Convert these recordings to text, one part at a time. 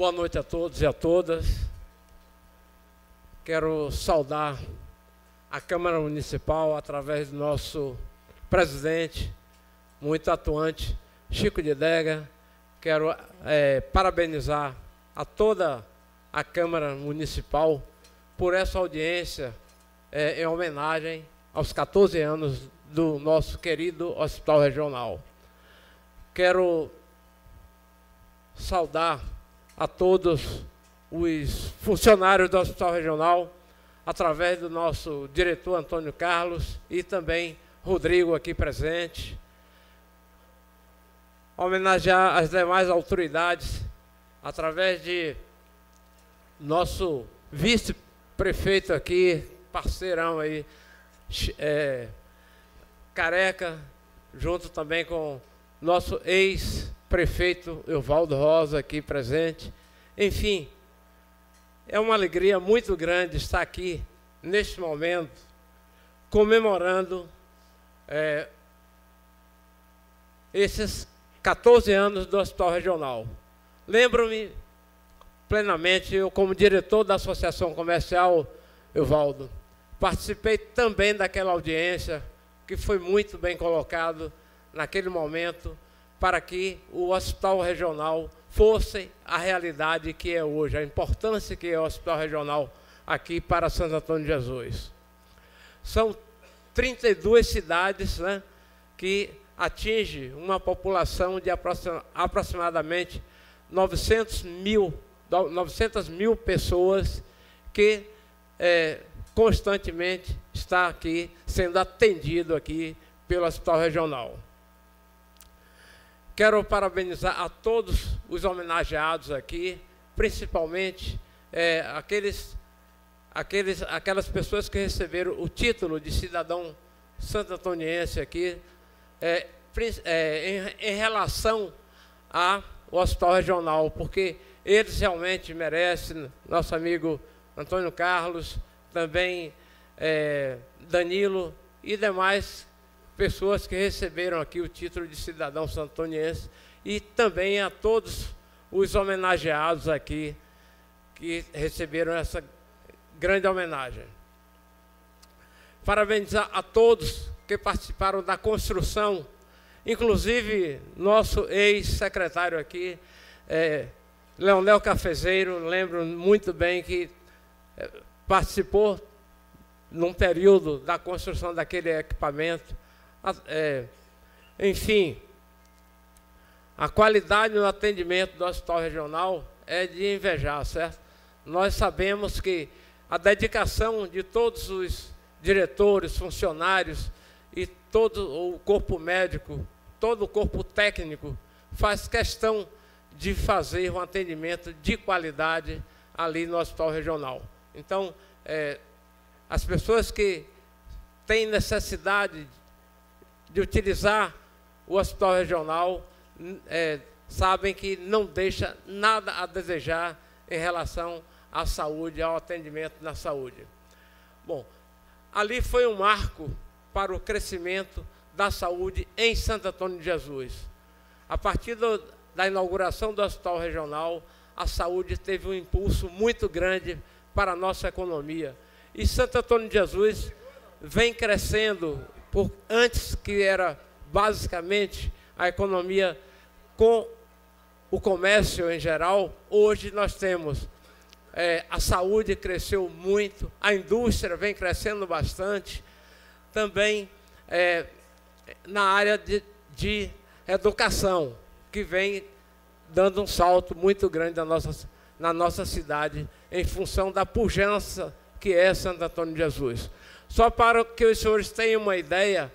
Boa noite a todos e a todas. Quero saudar a Câmara Municipal através do nosso presidente, muito atuante, Chico de Dega. Quero é, parabenizar a toda a Câmara Municipal por essa audiência é, em homenagem aos 14 anos do nosso querido Hospital Regional. Quero saudar a todos os funcionários do Hospital Regional, através do nosso diretor Antônio Carlos e também Rodrigo aqui presente. Homenagear as demais autoridades através de nosso vice-prefeito aqui, parceirão aí, é, Careca, junto também com nosso ex-prefeito Evaldo Rosa aqui presente. Enfim, é uma alegria muito grande estar aqui neste momento, comemorando é, esses 14 anos do Hospital Regional. Lembro-me plenamente, eu como diretor da Associação Comercial, Evaldo, participei também daquela audiência, que foi muito bem colocado naquele momento, para que o Hospital Regional fosse a realidade que é hoje, a importância que é o Hospital Regional aqui para Santo Antônio de Jesus. São 32 cidades né, que atinge uma população de aproximadamente 900 mil 900 mil pessoas que é, constantemente está aqui sendo atendido aqui pelo Hospital Regional. Quero parabenizar a todos os homenageados aqui, principalmente é, aqueles, aqueles, aquelas pessoas que receberam o título de cidadão santo antoniense aqui, é, é, em, em relação ao Hospital Regional, porque eles realmente merecem, nosso amigo Antônio Carlos, também é, Danilo e demais pessoas que receberam aqui o título de cidadão santoniense e também a todos os homenageados aqui que receberam essa grande homenagem. Parabenizar a todos que participaram da construção, inclusive nosso ex-secretário aqui, é, Leonel Cafezeiro, lembro muito bem que eh, participou num período da construção daquele equipamento. É, enfim, a qualidade no atendimento do hospital regional é de invejar, certo? Nós sabemos que a dedicação de todos os diretores, funcionários e todo o corpo médico, todo o corpo técnico faz questão de fazer um atendimento de qualidade ali no hospital regional. Então, é, as pessoas que têm necessidade de utilizar o hospital regional é, sabem que não deixa nada a desejar em relação à saúde, ao atendimento na saúde. Bom, ali foi um marco para o crescimento da saúde em Santo Antônio de Jesus. A partir do, da inauguração do Hospital Regional, a saúde teve um impulso muito grande para a nossa economia. E Santo Antônio de Jesus vem crescendo, por, antes que era basicamente a economia com o comércio em geral, hoje nós temos é, a saúde cresceu muito, a indústria vem crescendo bastante, também é, na área de, de educação que vem dando um salto muito grande na nossa, na nossa cidade, em função da pujança que é Santo Antônio de Jesus. Só para que os senhores tenham uma ideia,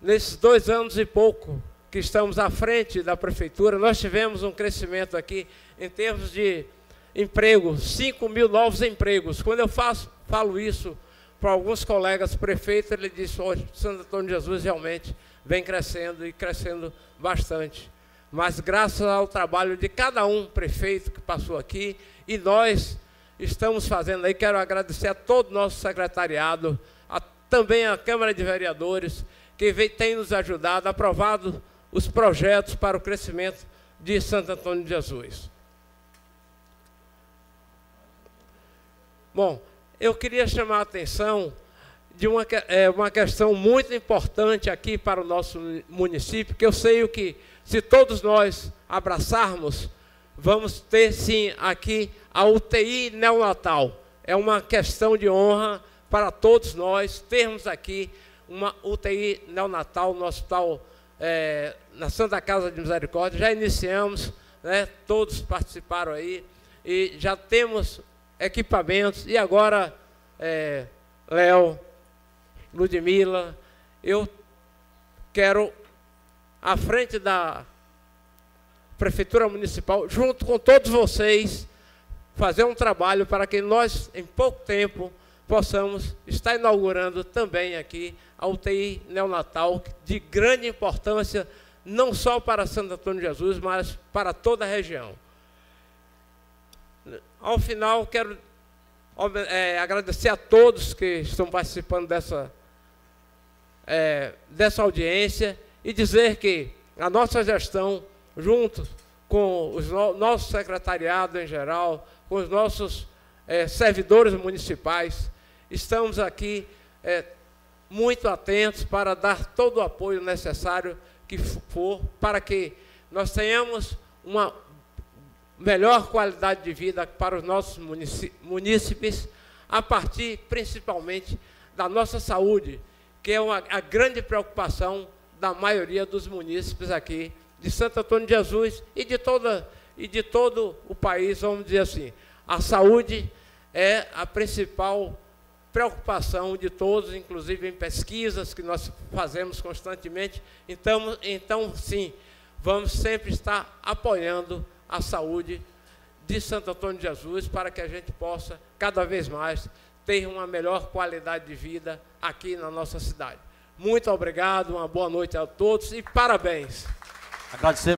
nesses dois anos e pouco que estamos à frente da prefeitura, nós tivemos um crescimento aqui em termos de emprego, 5 mil novos empregos. Quando eu faço, falo isso para alguns colegas prefeitos, ele disse, hoje Santo Antônio de Jesus realmente vem crescendo e crescendo bastante mas graças ao trabalho de cada um prefeito que passou aqui, e nós estamos fazendo aí, quero agradecer a todo o nosso secretariado, a, também a Câmara de Vereadores, que vem, tem nos ajudado, aprovado os projetos para o crescimento de Santo Antônio de Jesus. Bom, eu queria chamar a atenção de uma, é, uma questão muito importante aqui para o nosso município, que eu sei que se todos nós abraçarmos, vamos ter sim aqui a UTI neonatal. É uma questão de honra para todos nós termos aqui uma UTI neonatal no hospital, é, na Santa Casa de Misericórdia. Já iniciamos, né, todos participaram aí, e já temos equipamentos, e agora, é, Léo, Ludmila, eu quero, à frente da Prefeitura Municipal, junto com todos vocês, fazer um trabalho para que nós, em pouco tempo, possamos estar inaugurando também aqui a UTI neonatal de grande importância, não só para Santo Antônio de Jesus, mas para toda a região. Ao final, quero é, agradecer a todos que estão participando dessa é, dessa audiência e dizer que a nossa gestão, junto com o no, nosso secretariado em geral, com os nossos é, servidores municipais, estamos aqui é, muito atentos para dar todo o apoio necessário que for para que nós tenhamos uma melhor qualidade de vida para os nossos munícipes, a partir principalmente da nossa saúde, que é uma, a grande preocupação da maioria dos munícipes aqui de Santo Antônio de Jesus e de, toda, e de todo o país, vamos dizer assim. A saúde é a principal preocupação de todos, inclusive em pesquisas que nós fazemos constantemente. Então, então sim, vamos sempre estar apoiando a saúde de Santo Antônio de Jesus para que a gente possa, cada vez mais, ter uma melhor qualidade de vida aqui na nossa cidade. Muito obrigado, uma boa noite a todos e parabéns. Agradecer.